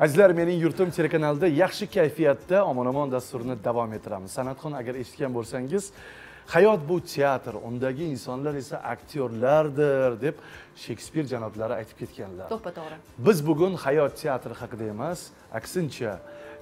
azizlar mening yurtim telekanalida yaxshi kayfiyatda. Omon omon dasturini davom ettiramiz. San'atxon agar eshitgan bo'lsangiz hayot bu teatr undagi insonlar esa aktyorlardir deb shekspir janoblari aytib ketganlar. To'ppa to'g'ri. Biz bugun hayot teatri haqida emas aksincha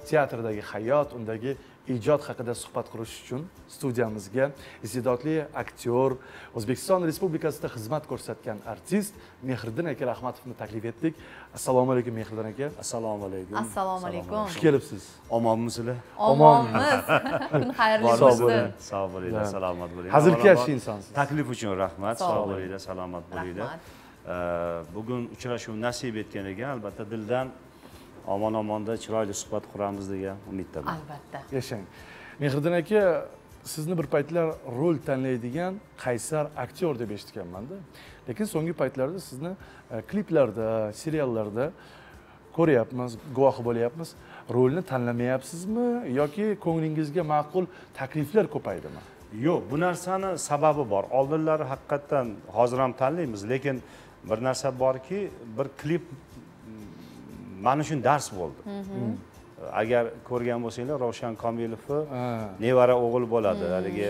teatrdagi hayot undagi ijod haqida suhbat qurish uchun studiyamizga iste'dodli aktyor o'zbekiston respublikasida xizmat ko'rsatgan artist mehriddin aka rahmatovni taklif etdik. Assalomu alaykum mehriddin aka. Assalomu alaykum. Assalomu alaykum. Xush kelibsiz. Omonmisizlar? Omonmiz. Kun xayrli Sog' bo'lsin. Bo'ling. sog' bo'linglar salomat bo'linglar hazilkash insonsiz taklif uchun rahmat. Sog' sog' bo'ling. bo'linglar salomat bo'linglar bugun uchrashuv nasib etgan ekan. Albatta dildan omon omonda chiroyli suhbat quramiz degan umiddaman. Albatta. Yashang. Mehriddin aka sizni bir paytlar rol tanlaydigan qaysar aktyor deb eshitganmanda lekin so'nggi paytlarda sizni e, kliplarda seriallarda ko'ryapmiz guvohi bo'lyapmiz. Rolni tanlamayapsizmi yoki ko'nglingizga ma'qul takliflar ko'paydimi? Yo'q bu narsani sababi bor. Oldinlari haqiqatdan hozir ham tanlaymiz lekin bir narsa borki bir klip mana uchun dars bo'ldi. Agar ko'rgan bo'lsanglar ravshan komilovni nevara o'g'il bo'ladi haligi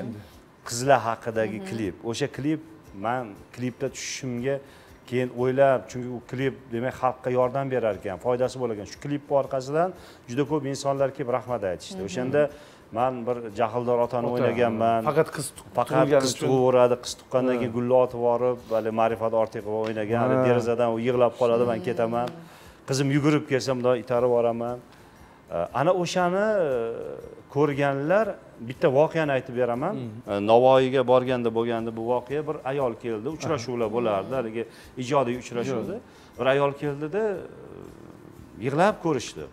qizlar haqidagi klip. O'sha klip man klipda tushishimga keyin o'ylab chunki u klip demak xalqqa yordam berar ekan foydasi bo'lar ekan shu klipni orqasidan juda ko'p insonlar kelib rahmat aytishdi. O'shanda man bir jahldor otani Ota, o'ynaganman. faqat qiz faqat qiz tug'averadi qiz tuqqandan keyin gulni otib yuborib hali ma'rifat ortiqova o'ynagan derazadan u yig'lab qoladi man ketaman qizim yugurib kelsa bundoq itarib yuboraman ana o'shani e, ko'rganlar bitta voqeani aytib beraman. Navoiyga borganda bo'lganda bu voqea bir ayol keldi uchrashuvlar bo'lardi haligi ijodiy uchrashuvda. Bir ayol keldida e, yig'lab ko'rishdi.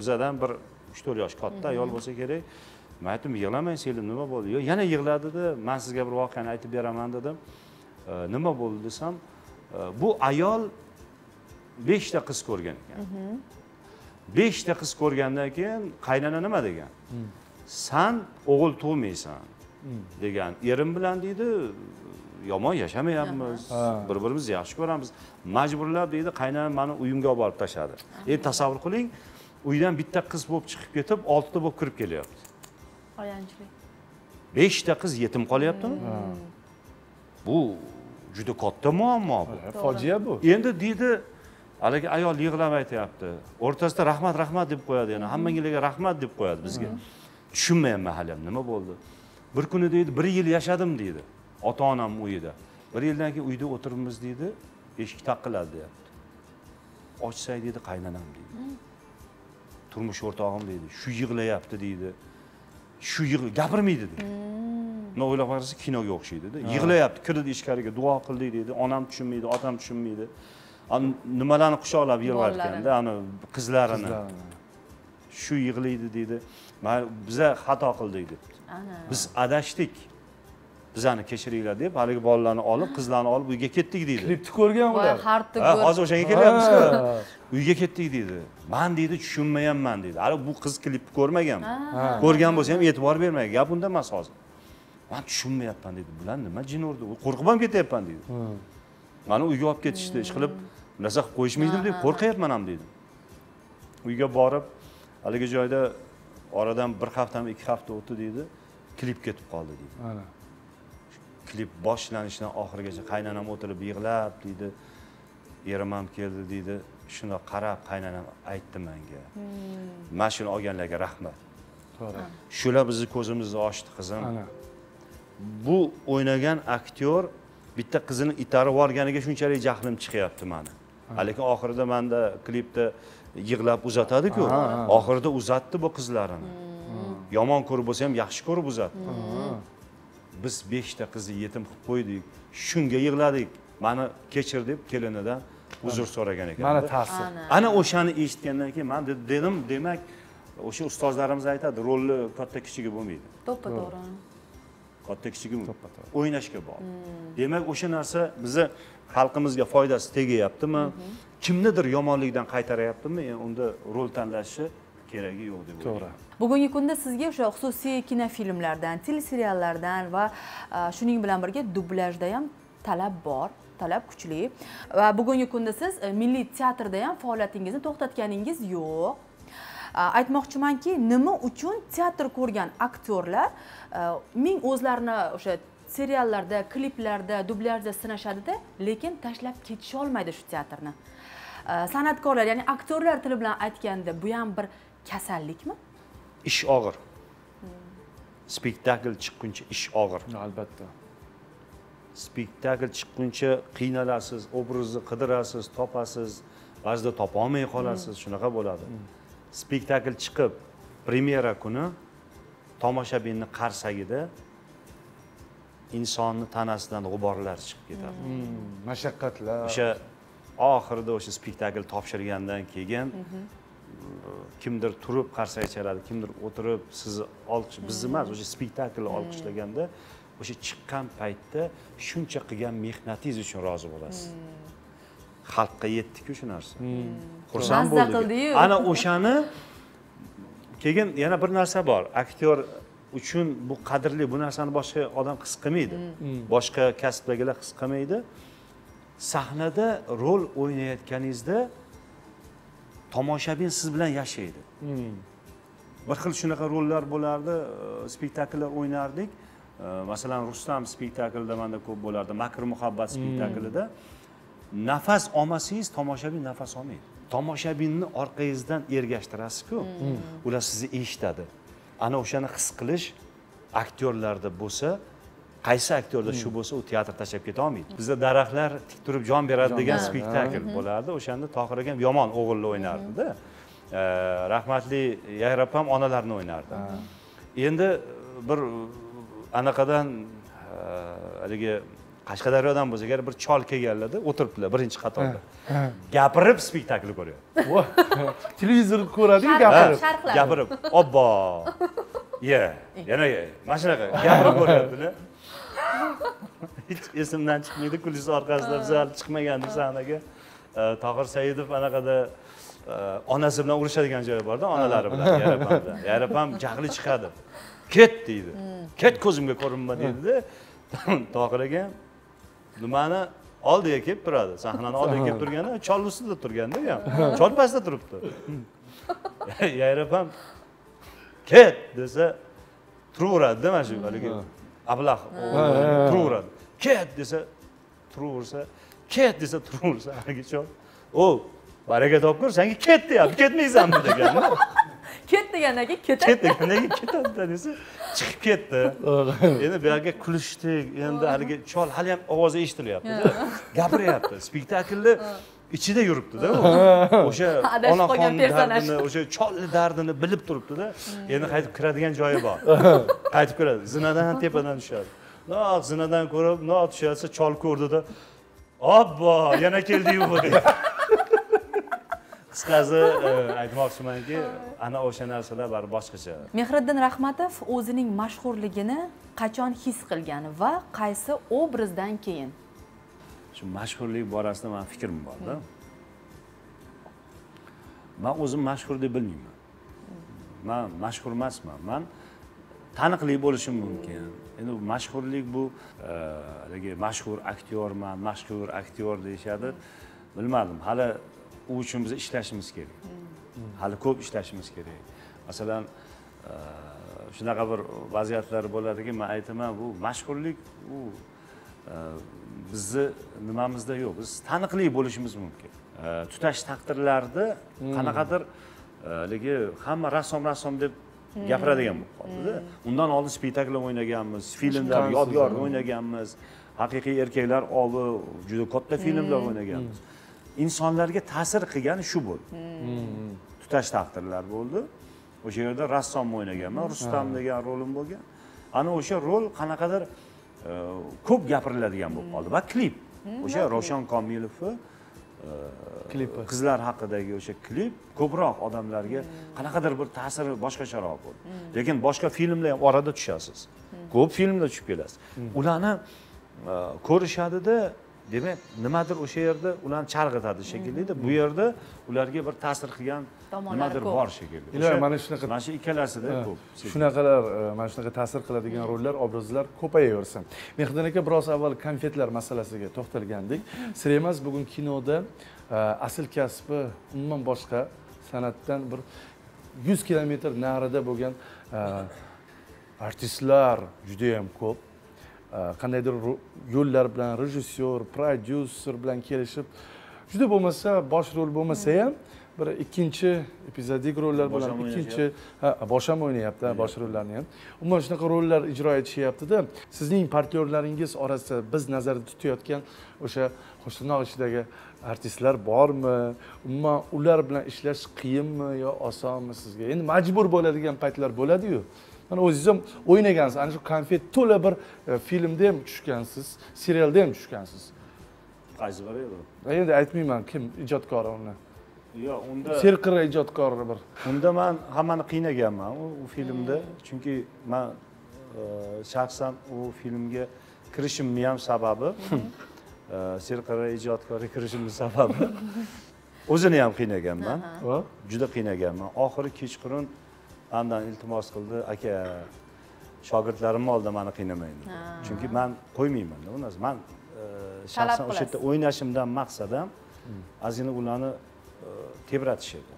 Bizadan bir uch to'rt yosh katta ayol bo'lsa kerak. Man aytdim yig'lamang singlim nima bo'ldi? Yo'q yana yig'ladida man sizga bir voqeani aytib beraman dedim. Nima bo'ldi desam e, bu ayol beshta qiz ko'rgan ekan. Beshta qiz ko'rgandan keyin qaynona nima degan. San o'g'il tug'maysan degan erim bilan deydi yomon yashamayapmiz Ha. bir birimizni yaxshi ko'ramiz. Majburlab deydi qaynonam mani uyimga olib borib tashladi. Endi tasavvur qiling uydan bitta qiz bo'lib chiqib ketib oltita bo'lib kirib kelyapti. Ayanchli beshta qiz yetim qolyaptimi? Bu juda katta muammo bu. Fojia bu. Endi deydi haligi ayol yig'lab aytyapti. O'rtasida rahmat rahmat deb qo'yadi yana hammanglarga rahmat deb qo'yadi bizga. Tushunmayapman hali ham nima bo'ldi? Bir kuni deydi bir yil yashadim deydi ota onam uyida. Bir yildan keyin uyda o'tiribmiz deydi eshik taqilladi deyapti. Ochsak deydi qaynonam deydi. Turmush o'rtog'im deydi shu yig'layapti deydi. Shu yig'la gapirmaydi deydi. Bundoq o'ylab qarasa kinoga o'xshaydida. Yig'layapti kirdi ichkariga duo qildik deydi onam tushunmaydi otam tushunmaydi nimalarni quchoqlab yig'layotganda ani qizlarini. Shu yig'laydi deydi. "Ma- biza xato qildik debdi. Ana. Biz adashdik. Bizani kechiringlar deb haligi bolalarni olib qizlarni olib uyga ketdik deydi. Klipni ko'rgan ular. hozir o'shanga kelyapmizku. Ha. uyga ketdik deydi. Man deydi tushunmayapman deydi. Hali bu qiz klipni ko'rmagan. Ko'rgan bo'lsa ham e'tibor bermagan gap unda emas hozir. Man tushunmayapman deydi. Bular nima jin urdi qo'rqib ham ketyapman deydi. Hmm. Mani uyga olib ketishdi ish qilib narsa qilib qo'yishmaydim deb qo'rqyapman ham deydi uyga borib haligi joyda oradan bir haftami ikki hafta o'tdi deydi klip ketib qoldi deydi klip boshlanishidan oxirigacha qaynonam o'tirib yig'lab deydi erim ham keldi deydi shundoq qarab qaynonam aytdi menga. Mana shuni olganlarga rahmat. To'g'ri. Shular bizni ko'zimizni ochdi qizim. Ana. Bu o'ynagan aktyor bitta qizini itarib yuborganiga shunchalik jahlim chiqyapti mani. Lekin oxirida manda klipda yig'lab uzatadiku. Oxirida uzatdi bu qizlarini. Yomon ko'rib bo'lsa ham yaxshi ko'rib uzatdi. Biz beshta qizni yetim qilib qo'ydik. Shunga yig'ladik. Mani kechir deb kelinidan uzr so'ragan ekan. Mana ta'sir. Ana. O'shani eshitgandan keyin man de- dedim demak o'sha ustozlarimiz aytadi rolni katta kichigi bo'lmaydi. To'ppa to'g'ri katta kichigi o'ynashga bog'liq demak o'sha narsa bizni xalqimizga foydasi tegyaptimi? Kimnidir yomonlikdan qaytaryaptimi e, unda rol tanlashi keragi yo'q deb to'g'ri. o'ylayman. Bugungi kunda sizga o'sha xususiy kinofilmlardan teleseriallardan va shuning bilan birga dublyajda ham talab bor talab kuchli. Va bugungi kunda siz e, milliy teatrda ham faoliyatingizni to'xtatganingiz yo'q aytmoqchimanki nima uchun teatr ko'rgan aktyorlar e, ming o'zlarini o'sha seriallarda kliplarda dublyajda sinashadida lekin tashlab ketisholmaydi shu teatrni. E, san'atkorlar ya'ni aktyorlar tili bilan aytganda bu ham bir kasallikmi? Ish og'ir. Spektakl chiqquncha ish og'ir. Albatta. Spektakl chiqquncha qiynalasiz obrazni qidirasiz topasiz ba'zida topolmay qolasiz shunaqa bo'ladi spektakl chiqib premyera kuni tomoshabinni qarsagida insonni tanasidan g'uborlar chiqib ketadi. Mashaqqatlar. O'sha oxirida o'sha spektakl topshirgandan keyin kimdir turib qarsak chaladi kimdir o'tirib sizni olqish bizni emas o'sha spektaklni olqishlaganda o'sha chiqqan paytda shuncha qilgan mehnatingiz uchun rozi bo'lasiz xalqqa yetdiku shu narsa. Xursand Mazza bo'ldik qildi-yu. ana o'shani keyin yana bir narsa bor. Aktyor uchun bu qadrli bu narsani boshqa odam his qilmaydi. Boshqa kasbdagilar his qilmaydi. Sahnada rol o'ynayotganingizda tomoshabin siz bilan yashaydi. Bir xil shunaqa rollar bo'lardi e, spektakllar o'ynardik. E, masalan rustam spektaklida manda ko'p bo'lardi. Makr muhabbat spektaklida nafas olmasangiz tomoshabin nafas olmaydi. Tomoshabinni orqangizdan ergashtirasizku. Ular sizni eshitadi. Ana o'shani his qilish aktyorlarda bo'lsa qaysi aktyorda shu bo'lsa u teatr tashlab keta olmaydi. Bizda daraxtlar tik turib jon beradi degan spektakl bo'lardi o'shanda tohir akam yomon o'g'ilni o'ynardida. E, rahmatli yair opam onalarni o'ynardi. Endi bir anaqadan haligi qashqadaryodan bo'lsa agar bir chol kelganlarda o'tiribdilar birinchi qatorda. Gapirib spektakl ko'ryapti. Voh, televizor ko'radiku Sharh- gapirib. gapirib. Obbo. Ye yana ye mana shunaqa gapirib ko'ryaptida hech esimdan chiqmaydi kulis orqasida biz hali chiqmagandik sahnaga tohir saidov anaqada e, onasi bilan urushadigan joyi borda onalari bilan yarapam bilan yarapam jahli chiqadi ket deydi. Ket ko'zimga ko'rinma deydida tohir aka nimani oldiga kelib turadi. Sahnani oldiga kelib turganda chol ustida turganda u ham chol pastda turibdi. Yayrab ham ket desa turaveradida mana shu haligi ablah turaveradi. Ket desa turaversa ket desa turaversa haligi chol o baraka topkur senga ket deyapti. Ketmaysanmi deganda ket degandan keyin ketadi. Ket degandan keyin ketadida desa chiqib ketdi. Endi bu yoqqa kulishdik endi haligi chol haliyam ovozi eshitilyaptida. Gapiryapti spektaklni ichida yuribdida u. O'sha Adashib qolgan onaxon personaj. dardini o'sha cholni dardini bilib turibdida. Endi qaytib kiradigan joyi bor. Qaytib kiradi zinadan tepadan tushadi. Naq zinadan ko'rib naq tushasa chol ko'rdida. Obbo yana keldiyu bu deydi qisqasi e, aytmoqchimanki ana o'sha narsalar baribir boshqacha. Mehriddin rahmatov o'zining mashhurligini qachon his qilgan va qaysi obrazdan keyin? Shu mashhurlik borasida mani fikrim borda man o'zim mashhur deb bilmayman. Man mashhur emasman. Man taniqli bo'lishim mumkin. Endi bu mashhurlik bu e, haligi mashhur aktyorman mashhur aktyor deyishadi. Bilmadim. Hali u uchun biz ishlashimiz kerak hali ko'p ishlashimiz kerak masalan shunaqa bir vaziyatlar bo'ladiki man aytaman bu mashhurlik u bizni nimamizda yo'q. Biz taniqli bo'lishimiz mumkin. Tutash taqdirlarda qanaqadir e, haligi hamma rassom rassom deb gapiradigan bo'lib qoldida. Undan oldin spektakl o'ynaganmiz filmlar yodgor o'ynaganmiz. Haqiqiy erkaklar obi juda katta filmlar o'ynaganmiz insonlarga ta'sir qilgani shu bo'ldi. Tutash taqdirlar bo'ldi. O'sha yerda rassom o'ynaganman rustam degan rolim bo'lgan. Ana o'sha rol qanaqadir e, ko'p gapiriladigan bo'lib qoldi. Va klip. O'sha ravshan komilovni klipi qizlar haqidagi o'sha klip ko'proq odamlarga qanaqadir bir ta'siri boshqacharoq bo'ldi. Lekin boshqa filmlar ham orada tushasiz. Ko'p filmlar tushib kelasiz. Ularni e, ko'rishadida demak nimadir o'sha yerda ularni chalg'itadi shekillida. Bu yerda ularga bir ta'sir qilgan nimadir bor shekilli. Iloyim, mana shunaqa- mana shu ikkalasida ko'p shunaqalar e, mana shunaqa ta'sir qiladigan rollar obrazlar ko'payaversin. Mehrdan aka biroz avval konfetlar masalasiga to'xtalgandik. Sir emas bugun kinoda e, asl kasbi umuman boshqa san'atdan bir yuz kilometr narida bo'lgan e, artistlar judayam ko'p qandaydir ro- yo'llar bilan rejissyor prodyuser bilan kelishib juda bo'lmasa bosh rol bo'lmasa ham bir ikkinchi epizodik rollar bilan ikkinchi bosh ham o'ynayapti bosh rollarni ham. Umuman shunaqa rollar ijro etishyaptida sizning partnyorlaringiz orasida biz nazarda tutayotgan o'sha qo'shtirnoq ichidagi artistlar bormi? Umuman ular bilan ishlash qiyinmi yo osonmi sizga? Endi majbur bo'ladigan paytlar bo'ladiyu mana o'zingiz ham o'ynagansiz. Ana shu konfet to'la bir e, filmda ham tushgansiz serialda ham tushgansiz. Qaysi biri edi? Endi aytmayman kim ijodkori uni? Yo'q unda serqirra ijodkori bir. Unda man hammani qiynaganman u, filmda. Chunki man e, shaxsan u filmga kirishimni ham sababi e, serqirra ijodkorga kirishimni sababi. O'zini ham qiynaganman. Juda qiynaganman. Oxiri kechqurun mandan iltimos qildi aka shogirdlarimni oldida mani qiynamang dedi chunki man qo'ymaymanda u narsa man e, shaxsan o'sha yerda o'ynashimdan maqsadim ozgina ularni e, tebratish edi.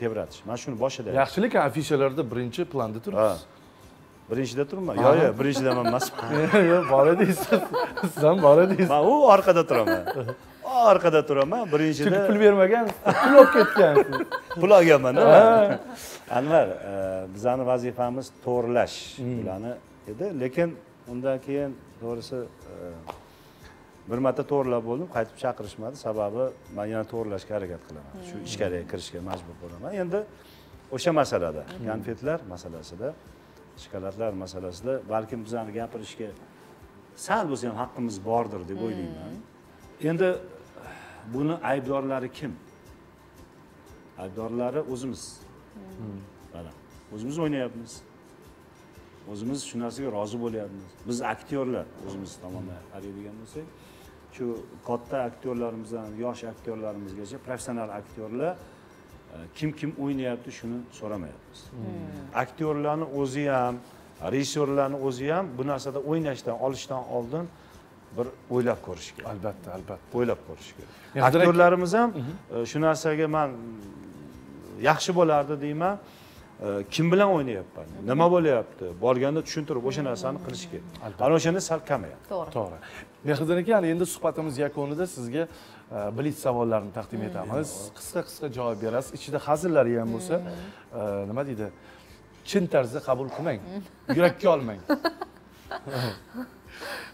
Tebratish. Man shuni boshida yaxshi lekin afishalarda birinchi planda turibsiz. Birinchida turibman. Yo'q yo'q birinchida man emasman yo'q bor edingiz siz ham bor edingiz man u orqada turaman orqada turaman chunki birinchida pul bermagansiz pul olib ketgansiz pul olganman anvar e, bizani vazifamiz to'g'irlash ularni edi. Lekin undan keyin to'g'risi e, bir marta to'g'irlab bo'ldim qaytib chaqirishmadi. Sababi man yana to'g'irlashga harakat qilaman. Shu ichkariga kirishga majbur bo'laman. Endi o'sha masalada konfetlar masalasida shokoladlar masalasida balkim bizani gapirishga sal bo'lsa ham haqqimiz bordir deb o'ylayman. Endi buni aybdorlari kim? Aybdorlari o'zimiz. Mana o'zimiz o'ynayapmiz. O'zimiz shu narsaga rozi bo'lyapmiz. Biz aktyorlar o'zimiz tomondan qaraydigan bo'lsak shu katta aktyorlarimizdan yosh aktyorlarimizgacha professional aktyorlar e, kim kim o'ynayapti shuni so'ramayapmiz. Aktyorlarni o'zi ham rejissyorlarni o'zi ham bu narsada o'ynashdan olishdan oldin bir o'ylab ko'rish kerak. Albatta albatta. O'ylab ko'rish kerak. Aktyorlarimiz ham e, shu narsaga man yaxshi bo'lardi deyman. E, kim bilan o'ynayapman? Nima bo'lyapti? Borganda tushuntirib o'sha narsani qilish kerak ana o'shanda sal kamayadi to'g'ri. To'g'ri. Mehriddin aka endi suhbatimiz yakunida sizga e, blitz savollarni taqdim etamiz. Qisqa qisqa javob berasiz. Ichida hazillari ham bo'lsa nima deydi? Chin tarzda qabul qilmang. Yurakka olmang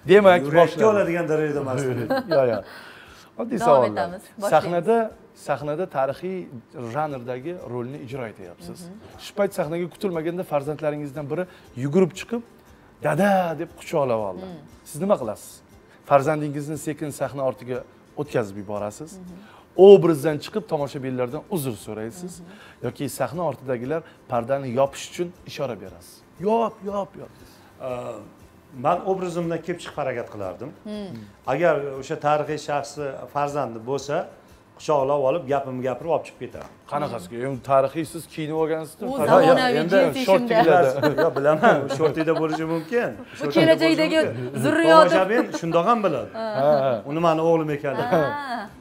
demak yurakka oladigan darajada emas yo'q yo'q oddiy. Boshlaymiz. sahnada sahnada tarixiy janrdagi rolni ijro etyapsiz. Shu payt sahnaga kutilmaganda farzandlaringizdan biri yugurib chiqib dada! deb quchoqlab oldi. Siz nima qilasiz? Farzandingizni sekin sahna ortiga o'tkazib yuborasiz. Obrazdan chiqib tomoshabinlardan uzr so'raysiz. Yoki sahna ortidagilar pardani yopish uchun ishora berasiz. Yop yop yop man obrazimdan kelib chiqib harakat qilardim. Agar o'sha tarixiy shaxsni farzandi bo'lsa quchoqlab olib gapimni gapirib olib chiqib ketardim qanaqasiga? Endi tarixiy siz kiyinib olgansizda. U zamonaviy endi yo'q bilaman shortingda bo'lishi mumkin. Bu kelajakdagi zurriyoti tomoshabin shundoq ham biladi. Ha, ha. uni mani o'g'lim ekanligi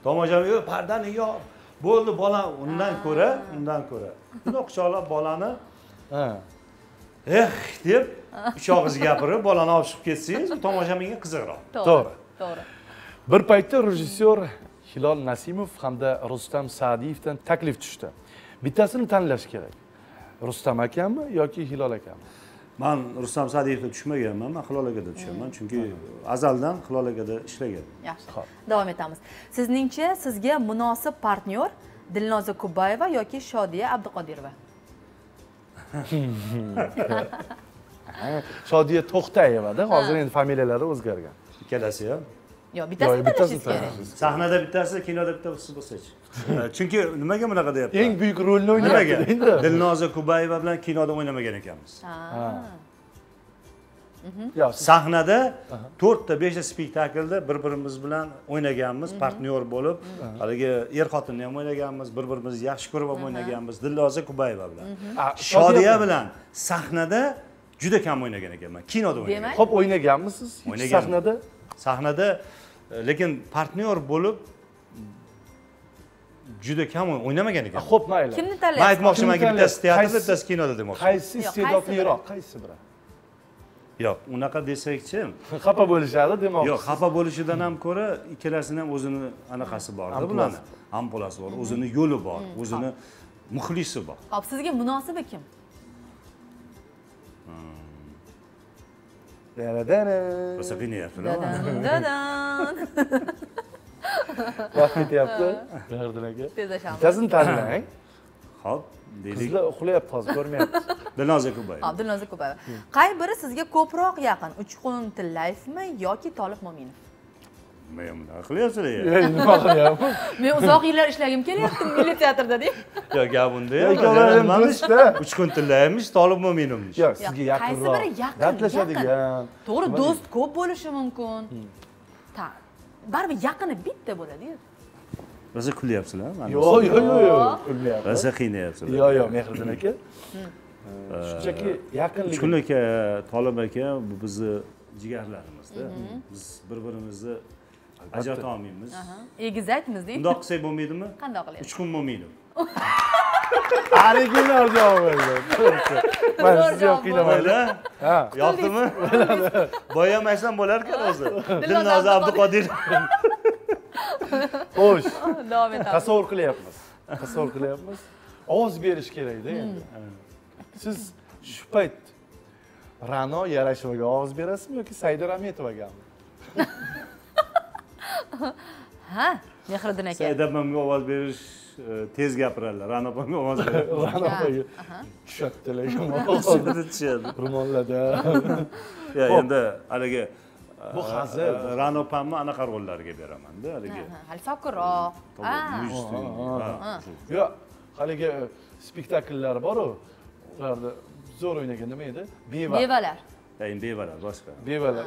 tomoshabin "Yo, pardani yop bo'ldi bola. Undan ko'ra undan ko'ra. Bundoq quchoqlab bolani Ha. eh! deb uch og'iz gapirib bolani olib chiqib ketsangiz bu tomoshabinga qiziqroq. To'g'ri. to'g'ri. bir paytda rejissyor hilol nasimov hamda rustam saadiyevdan taklif tushdi. Bittasini tanlash kerak. Rustam akammi yoki hilol akammi? Man rustam sadievga tushmaganman man hilol akada tushaman chunki azaldan hilol akada ishlagan. Yaxshi. Davom etamiz. Sizningcha sizga munosib partnyor dilnoza kubayeva yoki shodiya abduqodirova shodiya to'xtayevada hozir endi familiyalari o'zgargan. Ikkalasi ham yo'q bittasini tanlashingiz kerak. sahnada bittasi kinoda bittasi bo'lsachi chunki nimaga bunaqa deyapman eng buyuk rolni endi dilnoza kubayeva bilan kinoda o'ynamagan ekanmiz. Ha. Yo'q, siz- sahnada to'rtta beshta spektaklda bir birimiz bilan o'ynaganmiz partnyor bo'lib. Haligi er xotinni ham o'ynaganmiz bir birimizni yaxshi ko'rib ham o'ynaganmiz. Dilnoza kubayeva bilan. Shodiya bilan sahnada juda kam o'ynagan ekanman kinoda o'ynagan Demak- Xo'p, o'ynaganmisiz? Hech O'ynaganman. Sahnada? sahnada e, lekin partnyor bo'lib juda kam o'ynamagan ekan Xo'p, mayli. kimni man tanlaysiz aytmoqchimanki Kimni bittasi teatrda bittasi kinoda demoqchi Qaysi iste'dodliroq? Qaysi biri? yo'q unaqa desakchi Xafa bo'lishadi demoqchi. yo'q xafa bo'lishidan ham ko'ra ikkalasini ham o'zini anaqasi borda bularni ampulasi bor o'zini yo'li bor o'zini muxlisi bor hop sizga munosibi kim. Rosa qiynayaptida dadan Vaqt ketyapti. Mehriddin aka. tezlashamiz Bittasini tanlang. ho'p deylik Qizlar uxlayapti hozir, ko'rmayapti. dilnoza kubayeva dilnoza kubayeva qay biri sizga ko'proq yaqin uchqun tillayevmi yoki tolib mo'minov men bunaqa qilyapsizlar nima qilyapmiz? men uzoq yillar ishlagim kelyapti milliy teatrda deng yo gap unda Yo, ham ikkovlari ham do'st-da. uch kun tillaymish tolib mo'minovmish Yo'q, sizga Yo'q, qaysi yaqinroq. biri yaqin, Dardlashadigan. to'g'ri Nima do'st ko'p bo'lishi mumkin ta baribir yaqini bitta bo'ladiyu rosa kulyapsizlar Yo'q, yo'q, yo'q, yo'q. Kulmayapti. rosa qiynayapsizlar Yo'q, yo'q, Mehriddin aka. Shunchaki yaqinlik. kun aka tolib aka bu bizni jigarlarimizda biz bir birimizni ajrata olmaymiz egizakmiz deng bundoq qilsak bo'lmaydimi? Qandoq qilasiz uch kun mo'minov Original javob berdi. Zo'r sizni ham qiynamaydi. yoqdimi boya ham aytsam bo'lar ekan o'zi. Dilnoza Dilnoza abduqodir. Xo'sh, davom etamiz tasavvur qilyapmiz. Tasavvur qilyapmiz. Ovoz berish kerakda endi. Siz shu payt Ra'no Yarashevaga ovoz berasizmi yoki Saida Rametovagami? ha mehriddin aka said opamga ovoz berish e, tez gapiradilar ra'no opamga ovoz beradi Ra'no opaga tushadi lekin tushadi tushadi ro'mollarda. yo endi haligi Bu hazil. ra'no opamni anaqa rollariga beramanda haligi Ha, hali sokinroq. Yo'q, haligi spektakllari bor-ku. Ularda zo'r o'ynagan nima edi? Beva. bevalar endi bevalar boshqa Bevalar.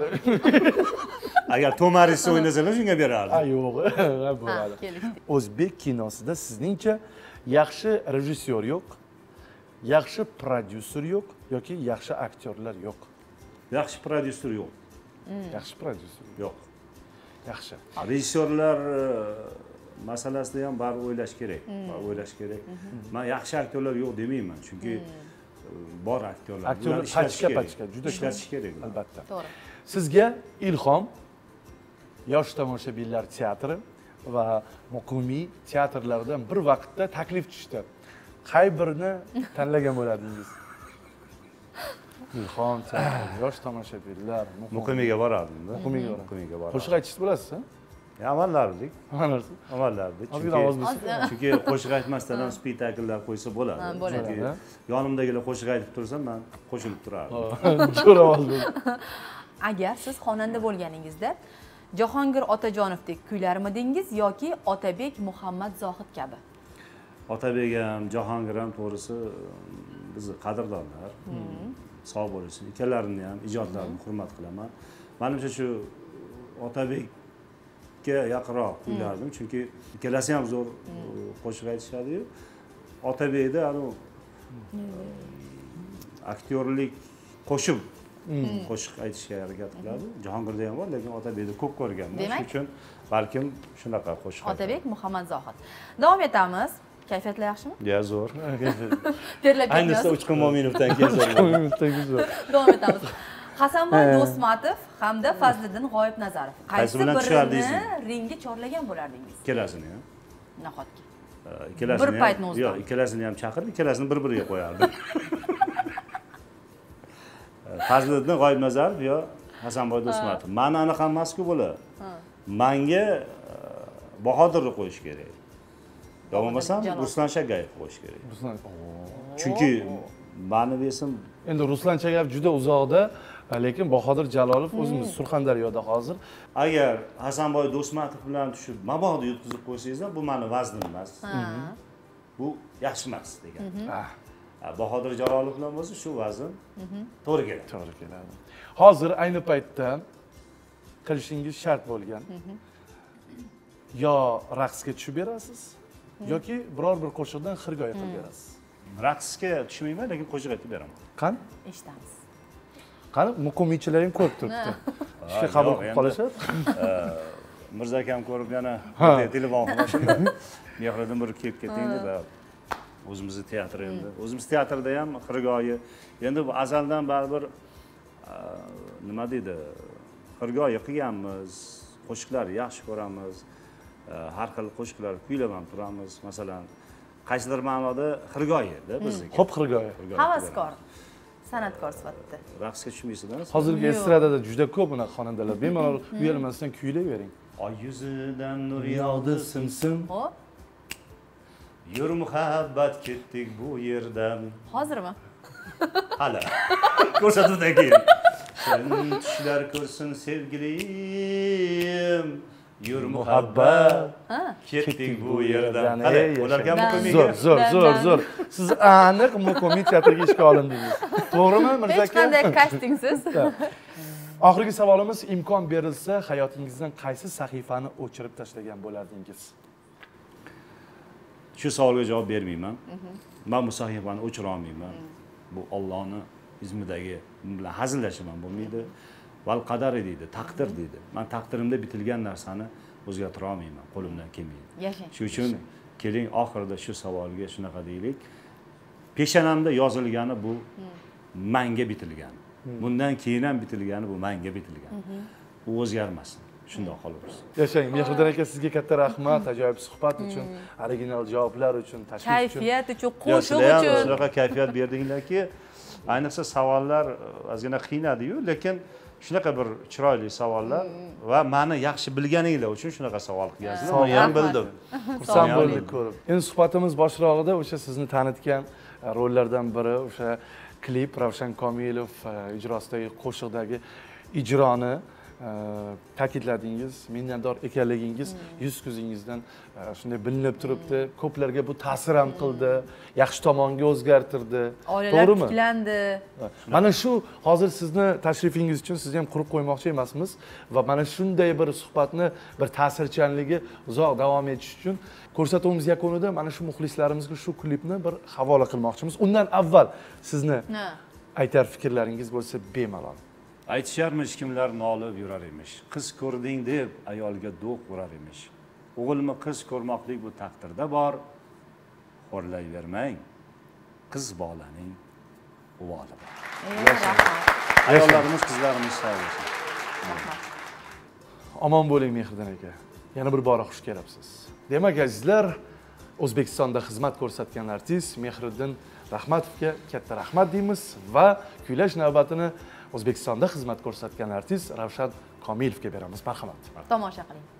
Agar tomarisni o'ynasalar shunga Ha, berardi yo'q, bo'ladi. O'zbek kinosida sizningcha yaxshi rejissyor yo'q, yaxshi prodyuser yo'q yoki yaxshi aktyorlar yo'q? yaxshi prodyuser yo'q. Yaxshi prodyuser yo'q. Yaxshi. rejissyorlar e, masalasida ham baribir o'ylash kerak. Baribir o'ylash kerak. Man yaxshi aktyorlar yo'q demayman chunki e, bor aktyorlar. Aktyorlar pachka pachka, juda ko'p. ishlatish kerak. Albatta. to'g'ri. Sizga ilhom yosh tomoshabinlar teatri va muqimiy teatrlardan bir vaqtda taklif tushdi. Qay birini tanlagan bo'ladingiz? Ilhom teatri, yosh tomoshabinlar, muqimiga borardimda. Muqimiga borardim. Qo'shiq aytishni bilasizmi? amallardik. Amallardik chunki qo'shiq aytmasdan ham spektakllar qo'ysa bo'ladi. Ha, bo'ladi. chunki yonimdagilar qo'shiq aytib tursa man qo'shilib turardim. Agar siz xonanda bo'lganingizda jahongir otajonovdek kuylarmidingiz yoki otabek muhammad zohid kabi? Otabek ham jahongir ham to'g'risi bizni qadrdonlar. Sog' bo'lishsin ikkalarini ham ijodlarini hurmat qilaman. Manimcha shu otabekka yaqinroq kuylardim chunki ikkalasi ham zo'r qo'shiq aytishadiyu otabekda anavi aktyorlik qo'shib qo'shiq aytishga harakat qiladi. Jahongirda ham bor lekin otabekda ko'p ko'rganman. Demak- shuning uchun balkim shunaqa qo'shiq otabek muhammad zohid. Davom etamiz. Kayfiyatlar yaxshimi? Ya zo'r. Terlab ayniqsa uchqun mo'minovdan keyin zo'r davom etamiz. Hasanboy do'stmatov hamda fazliddin g'oyibnazarov qaysi bilan birini ringga chorlagan bo'lardingiz? Ikkalasini ham nahotki? Ikkalasini Bir paytni o'zida. yo'q ikkalasini ham chaqirib ikkalasini bir biriga qo'yardim fazliddin g'oyibnazarov yo hasanboy do'stmatov mani anaqa emasku bular manga e, bahodirni qo'yish kerak. Yo bo'lmasam ruslan shagayev qo'yish kerak. Ruslan. chunki mani esim Endi Ruslan Chagayev juda uzoqda, lekin Bahodir Jalolov o'zimiz Surxondaryoda hozir. agar hasanboy do'stmatov bilan tushib mabodo yutqizib qo'ysangiz ham bu mani vaznim emas Ha. bu yaxshi emas degan. Ah, bahodir jalolov bilan bo'lsa shu vazn to'g'ri keladi. To'g'ri keladi. Hozir ayni paytda qilishingiz shart bo'lgan. Yo raqsga tushib berasiz yoki biror bir qo'shiqdan xirgoyi qilib berasiz? Raqsga tushmayman lekin qo'shiq aytib beraman. Qani? Eshitamiz. Qani muqimichilar ham ko'rib turibdi. Ishga qabul yo'q, qilib qolishadi. mirza akam ko'rib yana Ha. telefon qilmashindi mehriddin bir kelib keting deb o'zimizni teatr endi o'zimiz teatrda ham xirgoyi. Endi bu azaldan baribir nima deydi xirgoyi qilganmiz qo'shiqlar yaxshi ko'ramiz har xil qo'shiqlar kuylab ham turamiz. Masalan qaysidir ma'noda xirgoyida bizniki ho'p xirgoyi. Havaskor san'atkor sifatida. Raqsga tushmaysizlar? Hozirgi estradada juda ko'p bunaqa xonandalar. Bemalol uyalmasdan kuylayvering oy yuzidan nur yog'di simsim. Ho'p yur muhabbat ketdik bu yerdan hozirmi hali ko'rsatuvdan keyin sen tushlar ko'rsin sevgilim. Yur muhabbat ha ketdik bu yerdan bo'larkan Dan. muqimiga zo'r zo'r zo'r zo'r siz aniq muqimiy teatrga ishga olindingiz to'g'rimi mirza hech qanday aka kastingsiz oxirgi savolimiz imkon berilsa hayotingizdan qaysi sahifani o'chirib tashlagan bo'lardingiz shu savolga javob bermayman. Man bu sahifani o'chira olmayman bu ollohni izmidagi bu bilan hazillashim ham bo'lmaydi. Val qadari deydi taqdir deydi. Man taqdirimda bitilgan narsani o'zgartira olmayman qo'limdan kelmaydi. Yashang shu uchun keling oxirida shu savolga shunaqa deylik. Peshonamda yozilgani bu manga bitilgan. Bundan keyin ham bitilgani bu manga bitilgan. U o'zgarmasin shundoq qolaversin yashang mehriddin aka sizga katta rahmat ajoyib suhbat uchun original javoblar uchun tashrif uchun. Kayfiyat uchun qo'shiq sizlar ham uchun. shunaqa kayfiyat berdinglarki ayniqsa savollar e, ozgina qiynadiyu lekin shunaqa bir chiroyli savollar va mani yaxshi bilganinglar uchun shunaqa savol qilgansizlar men ham bildim. Xursand bo'ldik ko'rib. Endi suhbatimiz boshlig'ida o'sha sizni tanitgan e, rollardan biri o'sha klip ravshan komilov e, ijrosidagi qo'shiqdagi ijroni ta'kidladingiz minnatdor ekanligingiz yuz ko'zingizdan e, shunday bilinib turibdi. Ko'plarga bu ta'sir ham qildi yaxshi tomonga o'zgartirdi. To'g'rimi? tiklandi. Mana shu hozir sizni tashrifingiz uchun sizni ham qurib qo'ymoqchi emasmiz va mana shunday bir suhbatni bir ta'sirchanligi uzoq davom etishi uchun ko'rsatuvimiz yakunida mana shu muxlislarimizga shu klipni bir havola qilmoqchimiz. Undan avval sizni aytar fikrlaringiz bo'lsa bemalol aytisharmish kimlar nolib yurar emish? Qiz ko'rding deb ayolga do'q urar emish. O'g'ilmi qiz ko'rmoqlik bu taqdirda bor. Xo'rlayvermang. Qiz bolaning uvoli bor. Ayollarimiz qizlarimiz sog' bo'lsin. Rahmat. Omon bo'ling mehriddin aka. Yana bir bora xush kelibsiz. Demak azizlar o'zbekistonda xizmat ko'rsatgan artist mehriddin rahmatovga katta rahmat deymiz va kuylash navbatini o'zbekistonda xizmat ko'rsatgan artist ravshan komilovga beramiz. Marhamat. Tomosha qiling.